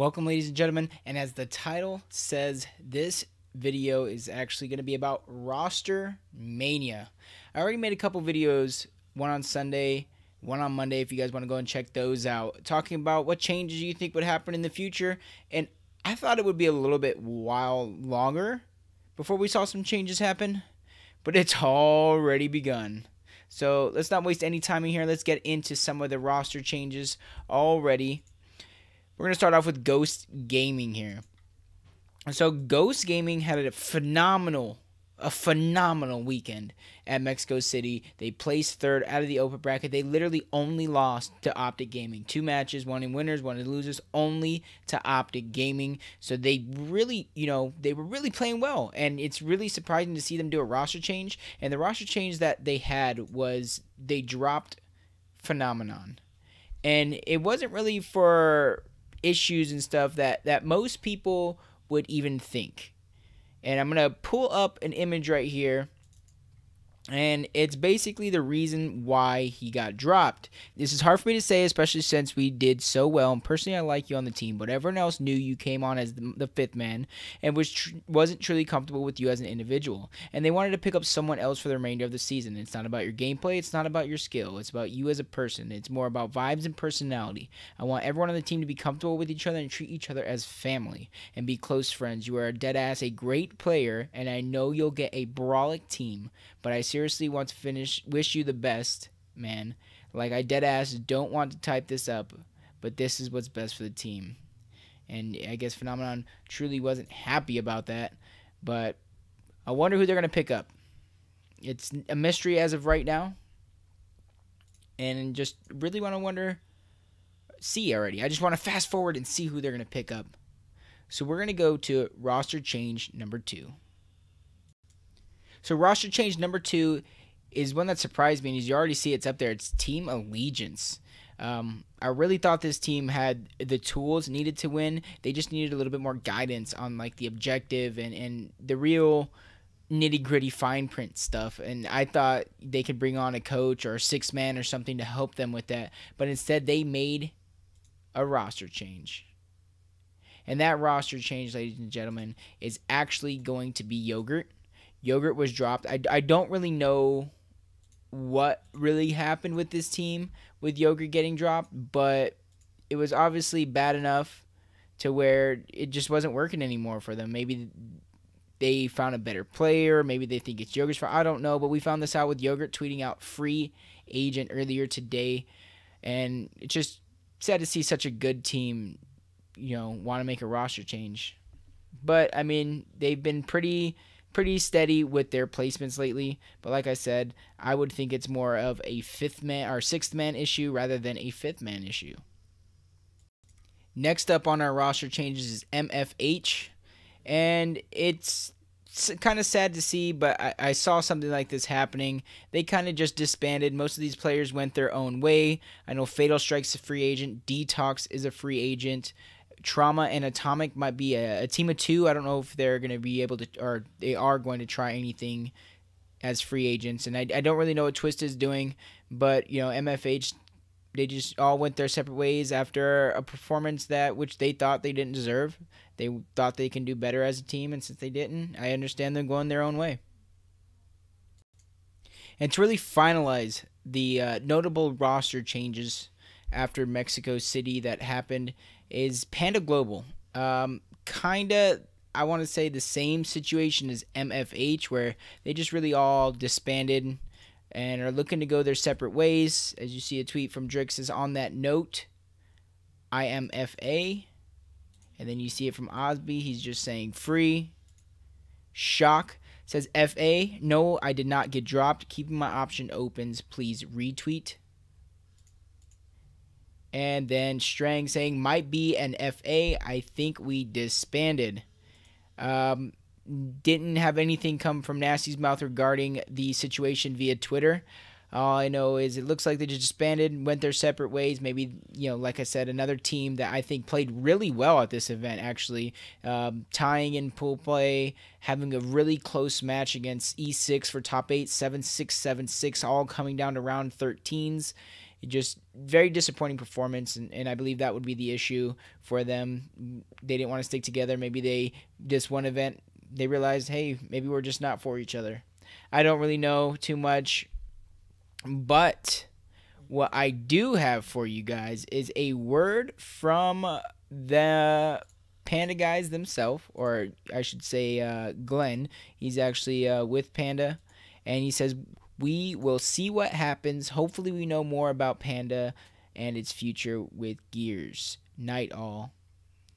Welcome, ladies and gentlemen. And as the title says, this video is actually going to be about roster mania. I already made a couple videos, one on Sunday, one on Monday, if you guys want to go and check those out, talking about what changes you think would happen in the future. And I thought it would be a little bit while longer before we saw some changes happen, but it's already begun. So let's not waste any time in here. Let's get into some of the roster changes already. We're going to start off with Ghost Gaming here. So Ghost Gaming had a phenomenal a phenomenal weekend at Mexico City. They placed third out of the open bracket. They literally only lost to Optic Gaming. Two matches, one in winners, one in losers, only to Optic Gaming. So they really, you know, they were really playing well. And it's really surprising to see them do a roster change. And the roster change that they had was they dropped Phenomenon. And it wasn't really for issues and stuff that, that most people would even think. And I'm to pull up an image right here and it's basically the reason why he got dropped. This is hard for me to say, especially since we did so well. And personally, I like you on the team, but everyone else knew you came on as the, fifth man and was tr- wasn't truly comfortable with you as an individual. And they wanted to pick up someone else for the remainder of the season. It's not about your gameplay. It's not about your skill. It's about you as a person. It's more about vibes and personality. I want everyone on the team to be comfortable with each other and treat each other as family and be close friends. You are a dead ass, a great player, and I know you'll get a brawlic team. But I seriously want to finish. Wish you the best, man. Like I dead ass don't want to type this up, but this is what's best for the team. And I guess Phenomenon truly wasn't happy about that. But I wonder who they're gonna pick up. It's a mystery as of right now. And just really want to wonder see already. I just want to fast forward and see who they're going to pick up. So we're going to go to roster change number 2. So roster change number 2 is one that surprised me, and you already see it's up there. It's Team Allegiance. Um, I really thought this team had the tools needed to win. They just needed a little bit more guidance on like the objective and, and the real nitty gritty fine print stuff. And I thought they could bring on a coach or a six man or something to help them with that. But instead, they made a roster change. And that roster change, ladies and gentlemen, is actually going to be Yogurt. Yogurt was dropped. I, I don't really know what really happened with this team with Yogurt getting dropped, but it was obviously bad enough to where it just wasn't working anymore for them. Maybe they found a better player. Maybe they think it's Yogurt's fault. I don't know, but we found this out with Yogurt tweeting out free agent earlier today, and it's just sad to see such a good team, you know, want to make a roster change. But I mean, they've been pretty pretty steady with their placements lately. But like I said, I would think it's more of a fifth man or sixth man issue rather than a fifth man issue. Next up on our roster changes is MFH, and it's kind of sad to see, but I, I, saw something like this happening. They kind of just disbanded. Most of these players went their own way. I know Fatal Strike's a free agent. Detox is a free agent. Trauma and Atomic might be a, a team of two. I don't know if they're going to be able to, or they are going to try anything as free agents. And I, I don't really know what Twist is doing, but you know MFH, they just all went their separate ways after a performance that which they thought they didn't deserve. They thought they can do better as a team, and since they didn't, I understand them going their own way. And to really finalize the uh, notable roster changes after Mexico City that happened is Panda Global. Um, kinda, I want to say the same situation as MFH, where they just really all disbanded and are looking to go their separate ways. As you see, a tweet from Drix is on that note. IMFA. And then you see it from Osby. He's just saying free. Shock says FA. No, I did not get dropped. Keeping my option opens. Please retweet. And then Strang saying might be an FA. I think we disbanded. Um, didn't have anything come from Nasty's mouth regarding the situation via Twitter. All I know is it looks like they just disbanded, went their separate ways. Maybe, you know, like I said, another team that I think played really well at this event, actually. Um, tying in pool play, having a really close match against E6 for top 8, 7 6, 7 6, all coming down to round 13s just very disappointing performance, and, and I believe that would be the issue for them. They didn't want to stick together. Maybe they this one event they realized, hey, maybe we're just not for each other. I don't really know too much, but what I do have for you guys is a word from the Panda guys themselves, or I should say, uh, Glenn. He's actually uh, with Panda, and he says, We will see what happens. Hopefully, we know more about Panda and its future with Gears. Night all.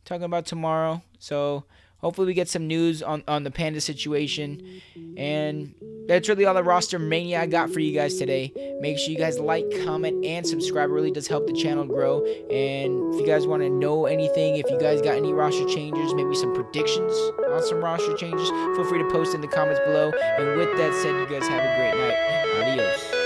Talking about tomorrow. So, hopefully, we get some news on, on the Panda situation. And that's really all the roster mania I got for you guys today. Make sure you guys like, comment, and subscribe. It really does help the channel grow. And if you guys want to know anything, if you guys got any roster changes, maybe some predictions on some roster changes, feel free to post in the comments below. And with that said, you guys have a great night. Adios.